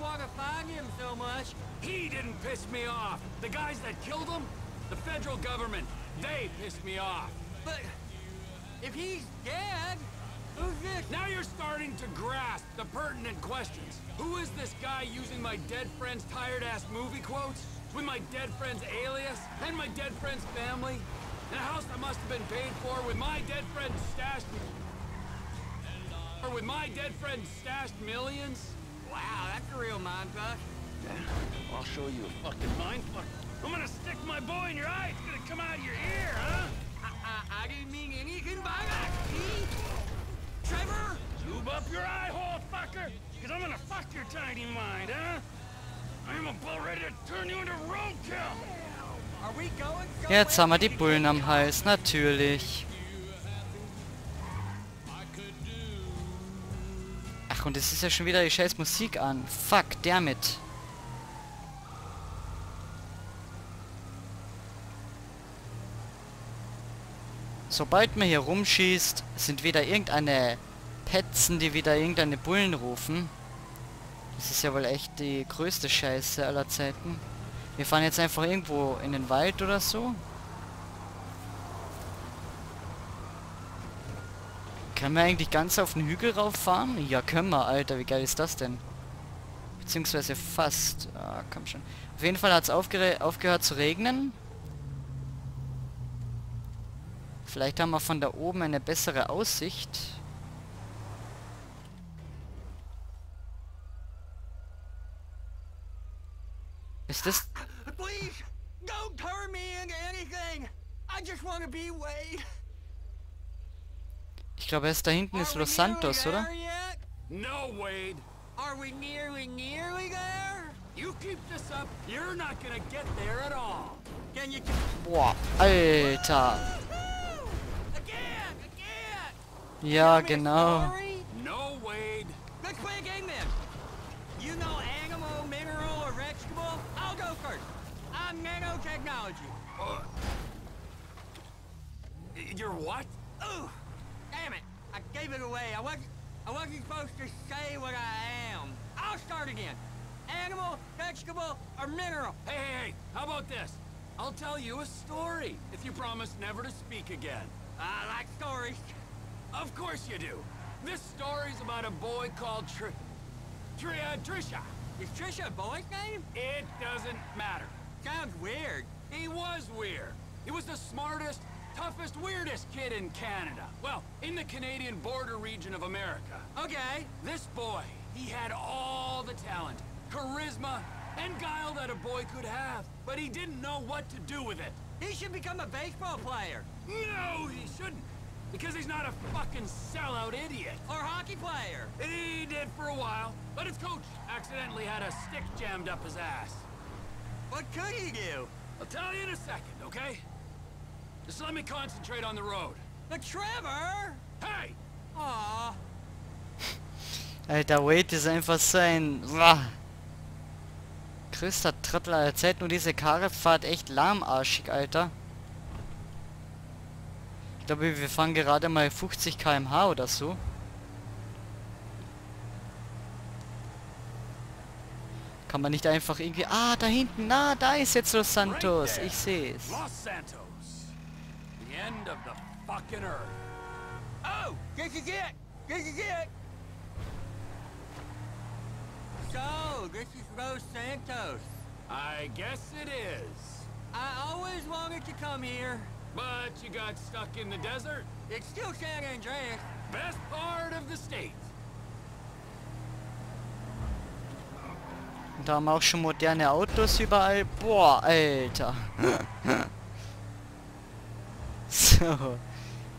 want to find him so much. He didn't piss me off. The guys that killed him, the federal government, they pissed me off. But if he's dead, who's this? Now you're starting to grasp the pertinent questions. Who is this guy using my dead friend's tired-ass movie quotes? With my dead friend's alias? And my dead friend's family? In a house that must have been paid for with my dead friend's stashed... Or with my dead friend's stashed millions? Wow, that's a real mindfuck. I'll show you a fucking mindfuck. I'm gonna stick my boy in your eye. It's gonna come out of your ear, huh? I, I, I didn't mean anything by that. See? Trevor? Tube up your eye hole, fucker! Cause I'm gonna fuck your tiny mind, huh? I'm about ready to turn you into roadkill! Are we going Jetzt haben wir die Bullen am Hals, natürlich. Und es ist ja schon wieder die scheiß Musik an. Fuck, damit. Sobald man hier rumschießt, sind wieder irgendeine Petzen, die wieder irgendeine Bullen rufen. Das ist ja wohl echt die größte Scheiße aller Zeiten. Wir fahren jetzt einfach irgendwo in den Wald oder so. Können wir eigentlich ganz auf den Hügel rauffahren? Ja, können wir, Alter. Wie geil ist das denn? Beziehungsweise fast. Ah, komm schon. Auf jeden Fall hat es aufgehört zu regnen. Vielleicht haben wir von da oben eine bessere Aussicht. Ist das... Please, don't turn me into anything. I just want to be Wade. Ich glaube, erst da hinten ist Los Santos, oder? No, Wade! Are we nearly, nearly there? You keep this up, you're not gonna get there at all! Can you... Boah, Alter. Again, again! Ja, genau. No, Wade! Let's play a game then. You know animal, mineral, or vegetable? I'll go first. I'm nanotechnology. Uh, you're what? Ooh, damn it! I gave it away. I wasn't. I wasn't supposed to say what I am. I'll start again. Animal, vegetable, or mineral. Hey, hey, hey, how about this? I'll tell you a story, if you promise never to speak again. I like stories. Of course you do. This story's about a boy called Tr... Tr... uh, Trisha. Is Trisha a boy's name? It doesn't matter. Sounds weird. He was weird. He was the smartest, toughest, weirdest kid in Canada. Well, in the Canadian border region of America. Okay. This boy, he had all the talent, charisma, and guile that a boy could have. But he didn't know what to do with it. He should become a baseball player. No, he shouldn't. Because he's not a fucking sellout idiot. Or hockey player. He did for a while, but his coach accidentally had a stick jammed up his ass. What could he do? I'll tell you in a second, okay? Just let me concentrate on the road. But Trevor! Hey! Aw. Alter, Wade ist einfach so ein... Wah. Größter Trottel Zeiten. Nur diese Karre fahrt echt lahmarschig, Alter. Ich glaube, wir fahren gerade mal 50 km/h oder so. Kann man nicht einfach irgendwie... Ah, da hinten. Na, da ist jetzt Los Santos. Ich sehe es. Los Santos. The end of the fucking earth. Oh! This is it! This is it! So, this is Los Santos. I guess it is. I always wanted to come here. But you got stuck in the desert. It's still San Andreas. Best part of the state. Und da haben wir auch schon moderne Autos überall. Boah, Alter.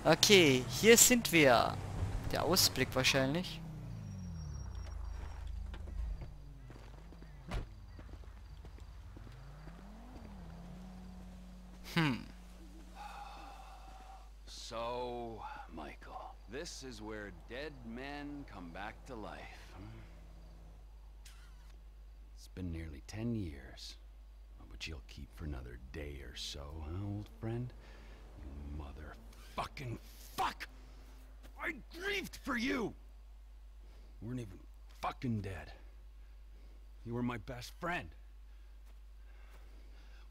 Okay, hier sind wir. Der Ausblick wahrscheinlich. Hm. So, Michael, this is where dead men come back to life. hmm? It's been nearly ten years. But you'll keep for another day or so, huh, old friend? You motherfucking fuck! I grieved for you! Weren't even fucking dead. You were my best friend.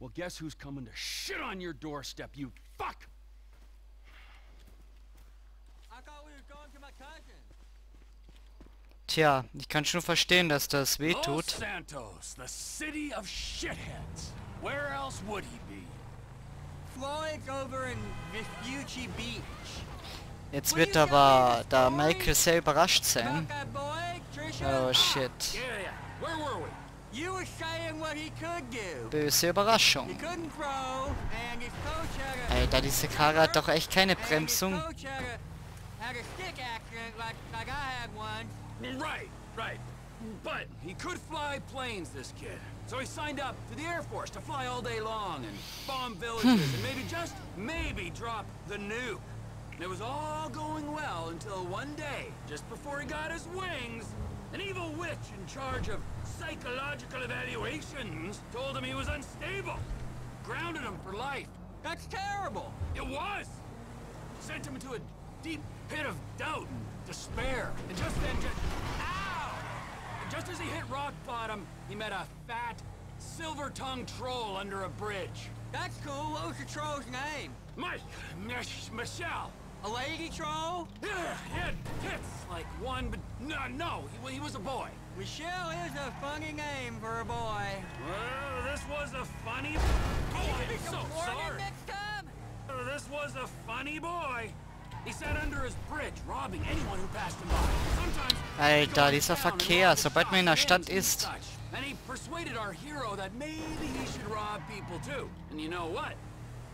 Well, guess who's coming to shit on your doorstep, you fuck! I thought we were going to my cousin. Tja, ich kann schon verstehen, dass das weh Los tut. Santos, the city of shitheads. Where else would he be? Jetzt wird aber da Michael sehr überrascht sein. Oh shit. Böse Überraschung. Alter, diese Karre hat doch echt keine Bremsung. Right, right. But he could fly planes, this kid. So he signed up to the Air Force to fly all day long and bomb villages hmm. and maybe just maybe drop the nuke. And it was all going well until one day, just before he got his wings, an evil witch in charge of psychological evaluations told him he was unstable. Grounded him for life. That's terrible. It was! Sent him into a deep pit of doubt and despair. And just then, just... Ow! Just as he hit rock bottom, he met a fat, silver-tongued troll under a bridge. That's cool. What was the troll's name? Mike! Mich Michelle! A lady troll? Yeah, he had tits like one, but no, no, he, he was a boy. Michelle is a funny name for a boy. Well, this was a funny... Oh, I'm so sorry. next time? This was a funny boy. He sat under his bridge, robbing anyone who passed him by. Sometimes Alter, dieser Verkehr, sobald man in der Stadt ist. And he persuaded our hero that maybe he should rob people too. And you know what?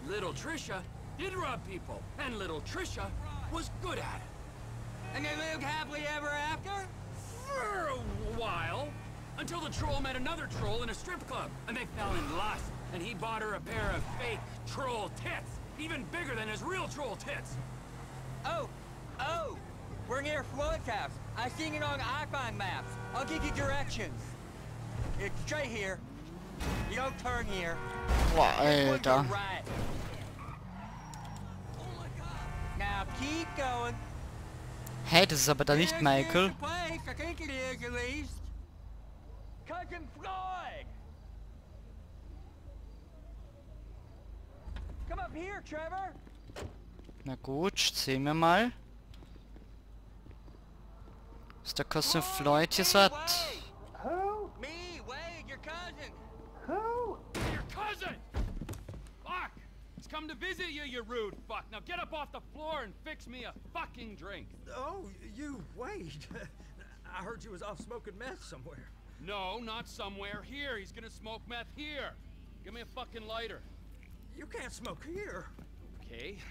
Little Trisha did rob people, and little Trisha was good at it. And they lived happily ever after? For a while. Until the troll met another troll in a strip club, and they fell in lust. And he bought her a pair of fake troll tits, even bigger than his real troll tits. Oh, oh, we're near Floyd's house. I seen it on iPhone maps. I'll give you directions. It's straight here. You don't turn here. Boah, This one's Alter. Right. Now keep going. Hey, das ist aber da nicht This is Michael. the place. I think it is at least. Cousin Floyd. Come up here, Trevor. Na gut, sehen wir mal. Was der Cousin Floyd hier so. Who? Me, Wade, your cousin. Who? Your cousin! Fuck! He's come to visit you, you rude fuck. Now get up off the floor and fix me a fucking drink. Oh, you, Wade. I heard you was off smoking meth somewhere. No, not somewhere here. He's gonna smoke meth here. Give me a fucking lighter. You can't smoke here. Okay.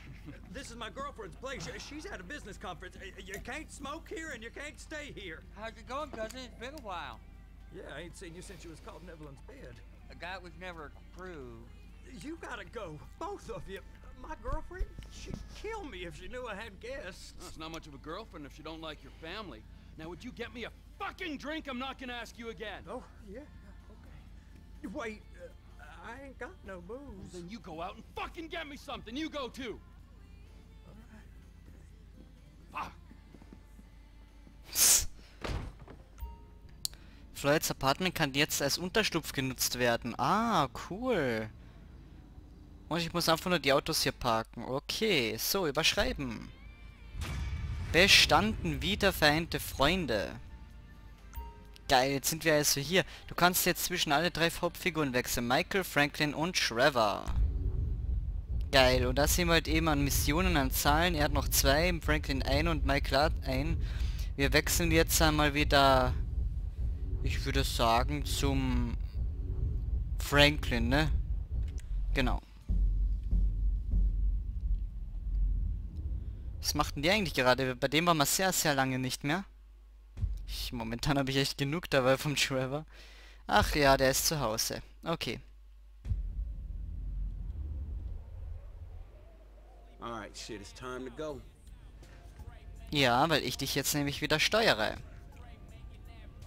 This is my girlfriend's place. She's at a business conference. You can't smoke here and you can't stay here. How's it going, cousin? It's been a while. Yeah, I ain't seen you since you was caught in Evelyn's bed. guy was never proved. You gotta go, both of you. My girlfriend, she'd kill me if she knew I had guests. That's not much of a girlfriend if she don't like your family. Now, would you get me a fucking drink? I'm not gonna ask you again. Oh, yeah, okay. Wait, I ain't got no booze. Then you go out and fucking get me something. You go too. Fuck. Floyds Apartment kann jetzt als Unterschlupf genutzt werden. Ah, cool. Und ich muss einfach nur die Autos hier parken. Okay, so, überschreiben. Bestanden wiedervereinte Freunde. Geil, jetzt sind wir also hier. Du kannst jetzt zwischen alle drei Hauptfiguren wechseln. Michael, Franklin und Trevor. Geil, und da sehen wir halt eben an Missionen, an Zahlen. Er hat noch zwei, Franklin ein und Michael hat ein. Wir wechseln jetzt einmal wieder, ich würde sagen, zum Franklin, ne? Genau. Was macht denn der eigentlich gerade? Bei dem war man sehr, sehr lange nicht mehr. Ich, momentan habe ich echt genug dabei vom Trevor. Ach ja, der ist zu Hause. Okay. Alright, shit, it's time to go. Ja, weil ich dich jetzt nämlich wieder steuere.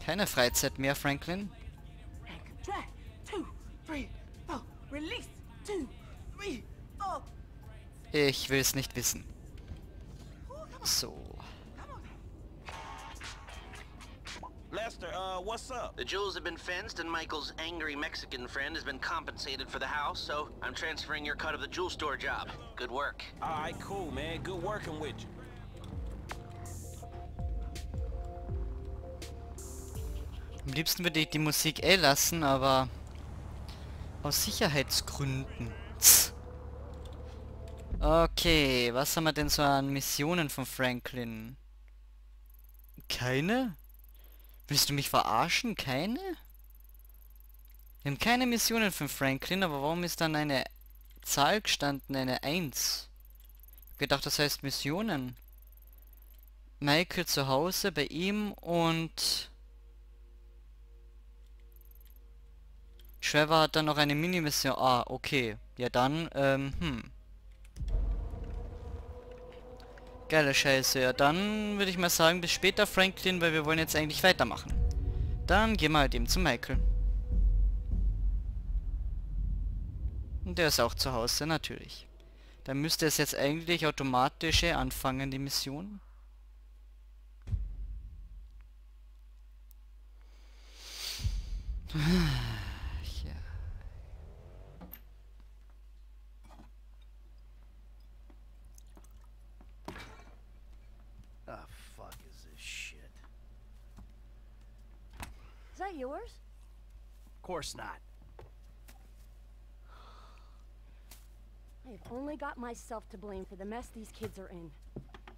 Keine Freizeit mehr, Franklin. Ich will es nicht wissen. So. Lester, uh, what's up? The jewels have been fenced, and Michael's angry Mexican friend has been compensated for the house, so I'm transferring your cut of the jewel store job. Good work. All right, cool, man. Good working with you. Am liebsten würde ich die Musik eh lassen, aber aus Sicherheitsgründen. Okay, was haben wir denn so an Missionen von Franklin? Keine? Willst du mich verarschen? Keine? Wir haben keine Missionen von Franklin, aber warum ist dann eine Zahl gestanden, eine 1? Ich gedacht, das heißt Missionen. Michael zu Hause bei ihm und Trevor hat dann noch eine Mini-Mission. Ah, okay. Ja dann, ähm, hm. Geile Scheiße. Ja, dann würde ich mal sagen, bis später, Franklin, weil wir wollen jetzt eigentlich weitermachen. Dann gehen wir halt eben zu Michael. Und der ist auch zu Hause, natürlich. Dann müsste es jetzt eigentlich automatisch anfangen, die Mission. Course not. I have only got myself to blame for the mess these kids are in.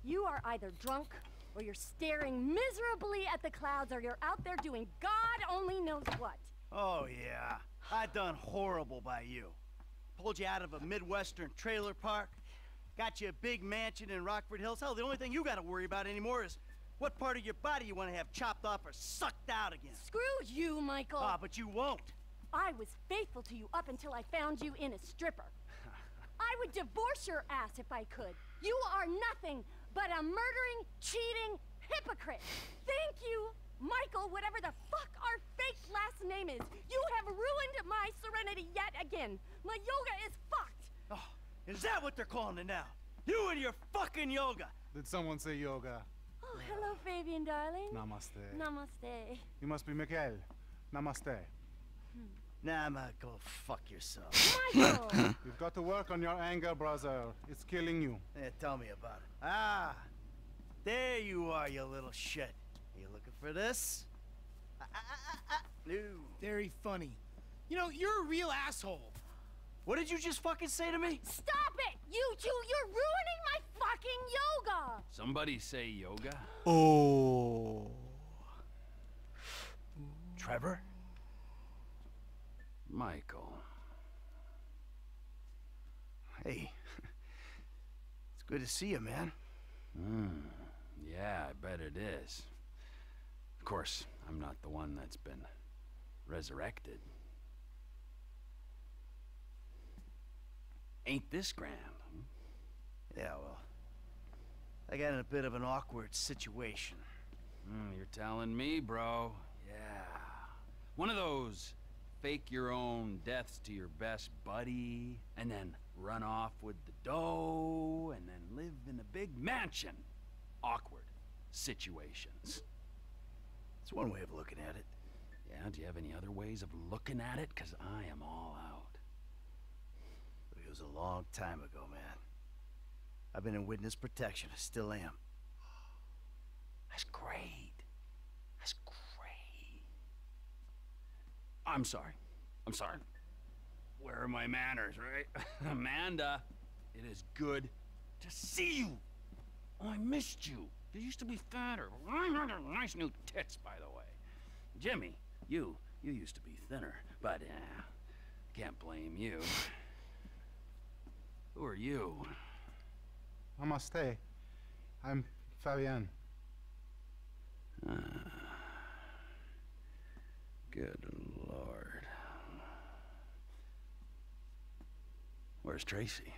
You are either drunk, or you're staring miserably at the clouds, or you're out there doing God only knows what. Oh yeah, I done horrible by you. Pulled you out of a Midwestern trailer park, got you a big mansion in Rockford Hills. Hell, the only thing you gotta worry about anymore is what part of your body you want to have chopped off or sucked out again. Screw you, Michael! Ah, but you won't. I was faithful to you up until I found you in a stripper. I would divorce your ass if I could. You are nothing but a murdering, cheating hypocrite. Thank you, Michael, whatever the fuck our fake last name is. You have ruined my serenity yet again. My yoga is fucked. Oh, is that what they're calling it now? You and your fucking yoga. Did someone say yoga? Oh, hello, Fabian, darling. Namaste. Namaste. You must be Miguel. Namaste. Nah, man, go fuck yourself. Michael! You've got to work on your anger, brother. It's killing you. yeah, tell me about it. Ah, there you are, you little shit. You looking for this? Ah, ah, ah, ah, ah. No. Very funny. You know, you're a real asshole. What did you just fucking say to me? Stop it! You two, you're ruining my fucking yoga! Somebody say yoga? Oh. Trevor? Michael. Hey. it's good to see you, man. Hmm. Yeah, I bet it is. Of course, I'm not the one that's been resurrected. Ain't this grand? hmm? Yeah, well. I got in a bit of an awkward situation. Hmm, you're telling me, bro. Yeah. One of those fake your own deaths to your best buddy, and then run off with the dough, and then live in a big mansion. Awkward situations. It's one way of looking at it. Yeah, do you have any other ways of looking at it? Because I am all out. But it was a long time ago, man. I've been in witness protection. I still am. That's great. That's great. I'm sorry. I'm sorry. Where are my manners, right? Amanda, it is good to see you. Oh, I missed you. You used to be fatter. Nice new tits, by the way. Jimmy, you, you used to be thinner, but uh, can't blame you. Who are you? Namaste. I'm Fabian. Good lord. Where's Tracy?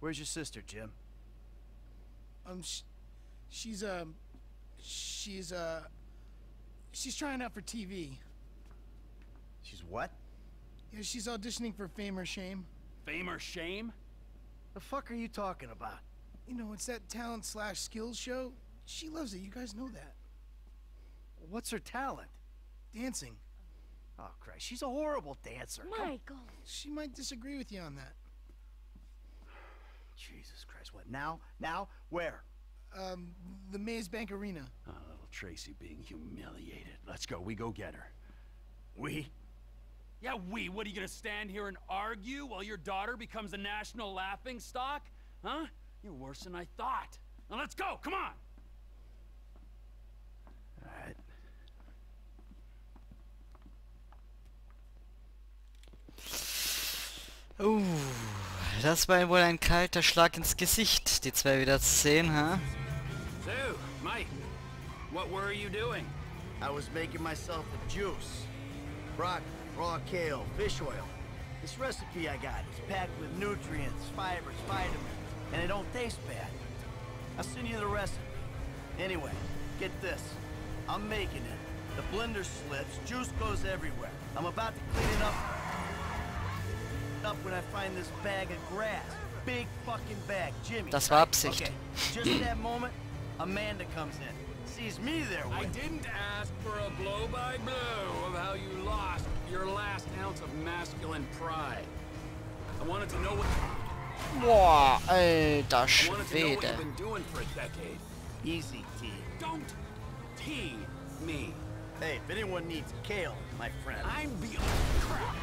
Where's your sister, Jim? Um, sh- she's um, she's uh, she's trying out for TV. She's what? Yeah, she's auditioning for Fame or Shame. Fame or shame? The fuck are you talking about? You know, it's that talent slash skills show. She loves it. You guys know that. What's her talent? Dancing. Oh, Christ, she's a horrible dancer. Come- Michael. She might disagree with you on that. Jesus Christ, what, now? Now? Where? Um, the Maze Bank Arena. Oh, little Tracy being humiliated. Let's go. We go get her. We? Yeah, we. What are you gonna stand here and argue while your daughter becomes a national laughing stock? Huh? You're worse than I thought. Now let's go. Come on. All right. Uh, das war wohl ein kalter Schlag ins Gesicht, die zwei wieder zu sehen, ha? So, Mike, what were you doing? I was making myself a juice. Broccoli, raw kale, fish oil. This recipe I got is packed with nutrients, fibers, vitamins, and it don't taste bad. I'll send you the recipe. Anyway, get this. I'm making it. The blender slips, juice goes everywhere. I'm about to clean it up. Up when I find this bag of grass. Big fucking bag, Jimmy. Das war Absicht. Okay, just at that moment, Amanda comes in. Sees me there I didn't ask for a blow-by-blow of how you lost your last ounce of masculine pride. I wanted to know what Boah, eh, alter I wanted to know what Schwede. you've been doing for a decade. Easy, T. Don't tee me. Hey, if anyone needs kale, my friend. I'm beyond crap.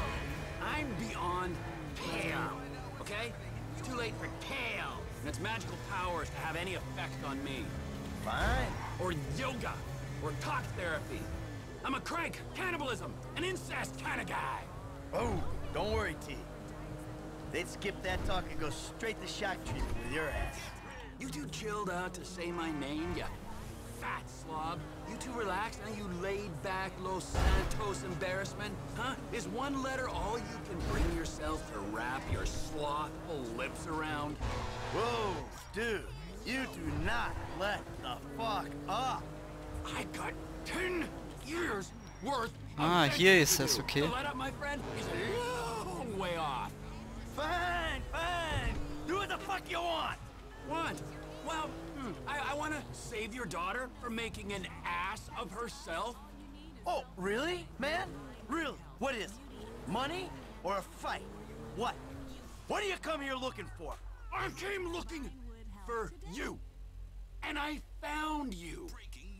I'm beyond kale. Okay? It's too late for kale and its magical powers to have any effect on me. Fine. Or yoga. Or talk therapy. I'm a crank, cannibalism, an incest kind of guy. Oh, don't worry, T. They'd skip that talk and go straight to shock treatment with your ass. You too chilled out to say my name, you fat slob. You too relaxed, now you laid back Los Santos embarrassment? Huh? Is one letter all you can bring yourself to wrap your slothful lips around? Whoa, dude. You do not let the fuck up. I got ten years worth Ah, thinking hier to ist es, do. okay. The let up, my friend, is a long way off. Fine, fine. Do what the fuck you want. Want? Well, hmm, I, I want to save your daughter from making an ass of herself. Oh, really, man? Really? What is it? Money or a fight? What? What do you come here looking for? I came looking for you. And I found you.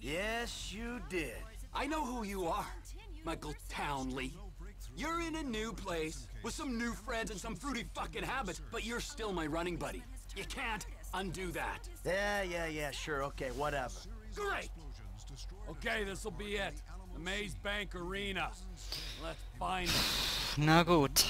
Yes, you did. I know who you are, Michael Townley. You're in a new place with some new friends and some fruity fucking habits, but you're still my running buddy. You can't undo that. Yeah, yeah, yeah, sure, okay, whatever. Great. Okay, this'll be it. The Maze Bank Arena. Let's find it. Na gut.